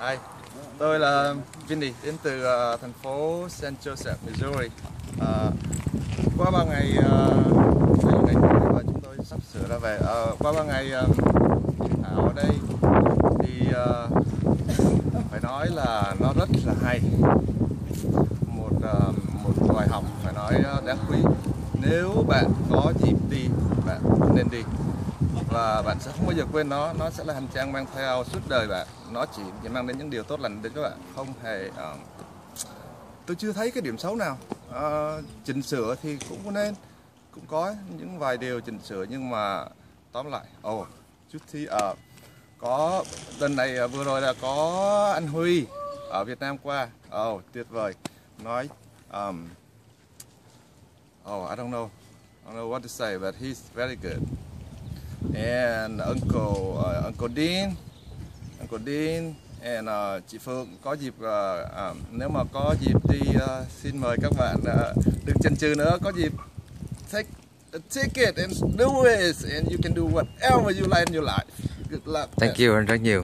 Hi, tôi là Vinny đến từ uh, thành phố St. Joseph, Missouri. Uh, qua ba ngày uh, ngày và chúng tôi sắp sửa ra về. Uh, qua ba ngày uh, thảo ở đây thì uh, phải nói là nó rất là hay. Một uh, một bài học phải nói uh, đáng quý. Nếu bạn có dịp đi, bạn nên đi và bạn sẽ không bao giờ quên nó. Nó sẽ là hành trang mang theo suốt đời bạn. Nó chỉ, chỉ mang đến những điều tốt lành đến các bạn. Không hề uh, tôi chưa thấy cái điểm xấu nào. Uh, chỉnh sửa thì cũng có nên cũng có những vài điều chỉnh sửa nhưng mà tóm lại ồ oh, chút thì uh, ờ, có lần này uh, vừa rồi là có anh Huy ở Việt Nam qua. Ồ oh, tuyệt vời. Nói um, oh I don't know. I don't know what to say but he's very good and Uncle uh, Uncle Dean, Uncle Dean and uh, chị Phương có dịp uh, uh, nếu mà có dịp đi uh, xin mời các bạn uh, đừng chần chừ nữa có dịp take a ticket and do it and you can do whatever you like in your life. Good luck. Thank you rất nhiều.